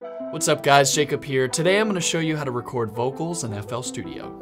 What's up guys, Jacob here. Today I'm going to show you how to record vocals in FL Studio.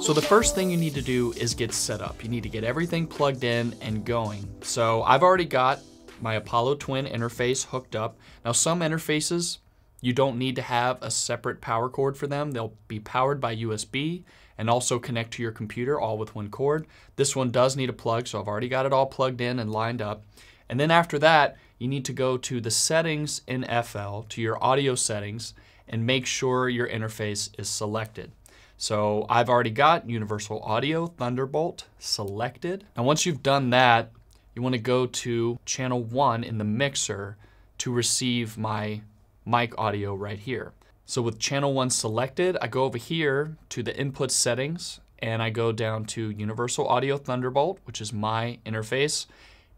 So the first thing you need to do is get set up. You need to get everything plugged in and going. So I've already got my Apollo Twin interface hooked up. Now some interfaces, you don't need to have a separate power cord for them. They'll be powered by USB and also connect to your computer all with one cord. This one does need a plug, so I've already got it all plugged in and lined up. And then after that, you need to go to the settings in FL, to your audio settings, and make sure your interface is selected. So I've already got Universal Audio Thunderbolt selected. And once you've done that, you want to go to channel one in the mixer to receive my mic audio right here. So with channel one selected, I go over here to the input settings and I go down to Universal Audio Thunderbolt, which is my interface,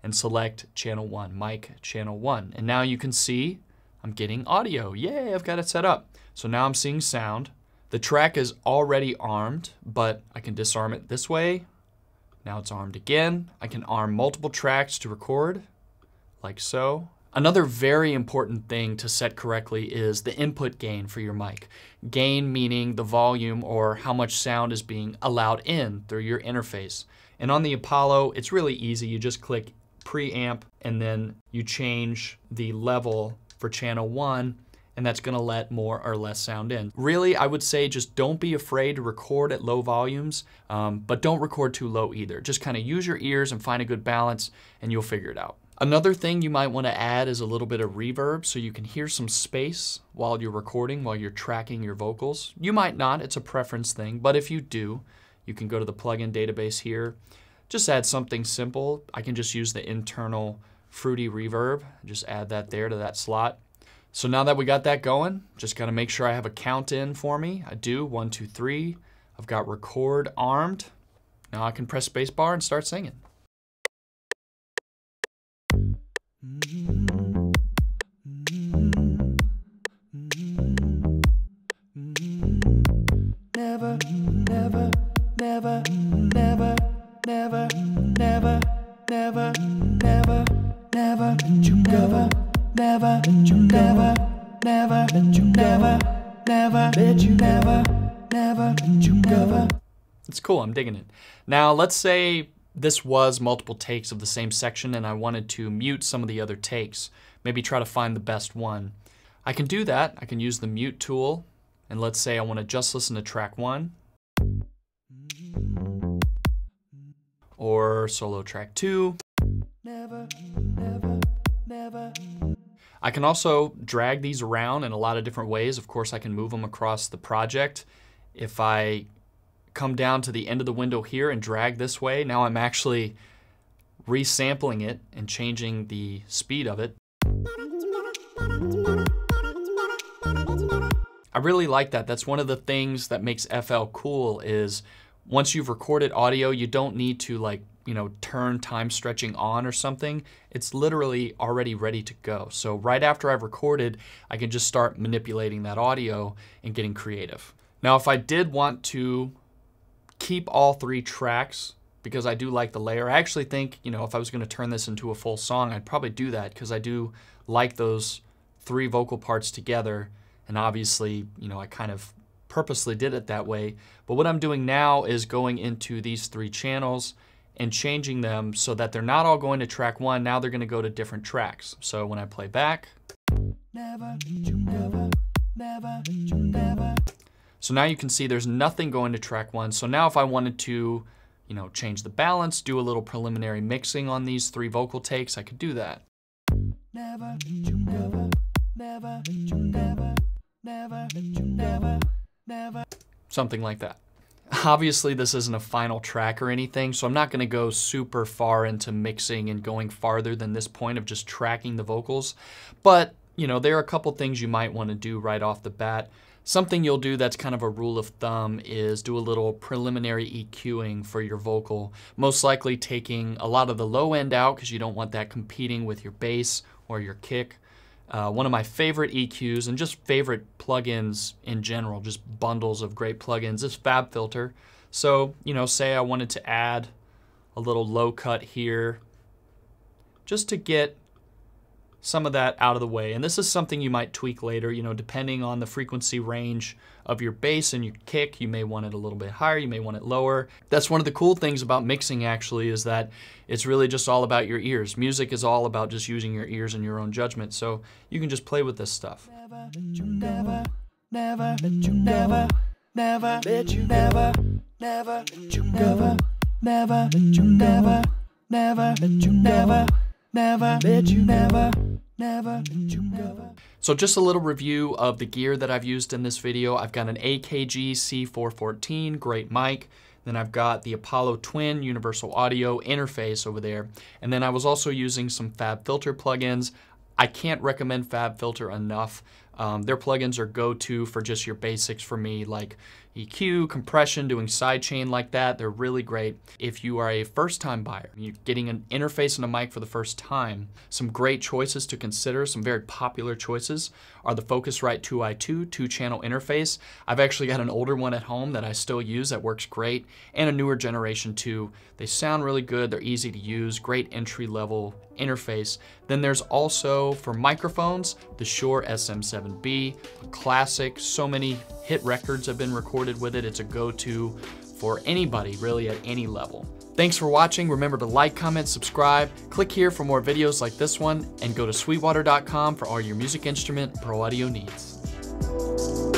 and select channel one, mic channel one. And now you can see I'm getting audio. Yay, I've got it set up. So now I'm seeing sound. The track is already armed, but I can disarm it this way. Now it's armed again. I can arm multiple tracks to record, like so. Another very important thing to set correctly is the input gain for your mic. Gain meaning the volume or how much sound is being allowed in through your interface. And on the Apollo, it's really easy. You just click preamp and then you change the level for channel one and that's gonna let more or less sound in. Really, I would say just don't be afraid to record at low volumes, um, but don't record too low either. Just kind of use your ears and find a good balance and you'll figure it out. Another thing you might want to add is a little bit of reverb so you can hear some space while you're recording, while you're tracking your vocals. You might not, it's a preference thing, but if you do, you can go to the plugin database here. Just add something simple. I can just use the internal fruity reverb. Just add that there to that slot. So now that we got that going, just gotta make sure I have a count in for me. I do, one, two, three. I've got record armed. Now I can press spacebar and start singing. Never, never, never, never, never, never, never, never, never, you never, never, you never, never, you never, never, bet you never, never, you never. It's cool, I'm digging it. Now let's say this was multiple takes of the same section and I wanted to mute some of the other takes, maybe try to find the best one. I can do that. I can use the mute tool and let's say I want to just listen to track one or solo track two. Never, never, never. I can also drag these around in a lot of different ways. Of course, I can move them across the project. If I come down to the end of the window here and drag this way. Now I'm actually resampling it and changing the speed of it. I really like that. That's one of the things that makes FL cool is once you've recorded audio, you don't need to like, you know, turn time stretching on or something. It's literally already ready to go. So right after I've recorded, I can just start manipulating that audio and getting creative. Now, if I did want to keep all three tracks because I do like the layer. I actually think, you know, if I was going to turn this into a full song, I'd probably do that because I do like those three vocal parts together. And obviously, you know, I kind of purposely did it that way. But what I'm doing now is going into these three channels and changing them so that they're not all going to track one. Now they're going to go to different tracks. So when I play back, never, never, never, so now you can see there's nothing going to track one. So now if I wanted to, you know, change the balance, do a little preliminary mixing on these three vocal takes, I could do that. Never, never, never, never, never, never, never. Something like that. Obviously, this isn't a final track or anything, so I'm not going to go super far into mixing and going farther than this point of just tracking the vocals. But, you know, there are a couple things you might want to do right off the bat. Something you'll do that's kind of a rule of thumb is do a little preliminary EQing for your vocal, most likely taking a lot of the low end out because you don't want that competing with your bass or your kick. Uh, one of my favorite EQs and just favorite plugins in general, just bundles of great plugins, is FabFilter. So, you know, say I wanted to add a little low cut here just to get some of that out of the way. And this is something you might tweak later, you know, depending on the frequency range of your bass and your kick, you may want it a little bit higher, you may want it lower. That's one of the cool things about mixing actually is that it's really just all about your ears. Music is all about just using your ears and your own judgment. So you can just play with this stuff. Never, you never, never, you never, never, let you never, never, you never, never, you never, never, you never, never, let you never, never, you mm-hmm. never. So just a little review of the gear that I've used in this video. I've got an AKG C414, great mic. Then I've got the Apollo Twin Universal Audio interface over there. And then I was also using some FabFilter plugins. I can't recommend FabFilter enough. Um, their plugins are go-to for just your basics for me, like EQ, compression, doing sidechain like that. They're really great. If you are a first-time buyer, you're getting an interface and a mic for the first time, some great choices to consider, some very popular choices are the Focusrite 2i2 two-channel interface. I've actually got an older one at home that I still use that works great, and a newer generation 2. They sound really good, they're easy to use, great entry-level interface. Then there's also, for microphones, the Shure SM7B, a classic. So many hit records have been recorded with it. It's a go-to for anybody really at any level. Thanks for watching. Remember to like, comment, subscribe. Click here for more videos like this one and go to sweetwater.com for all your music instrument pro audio needs.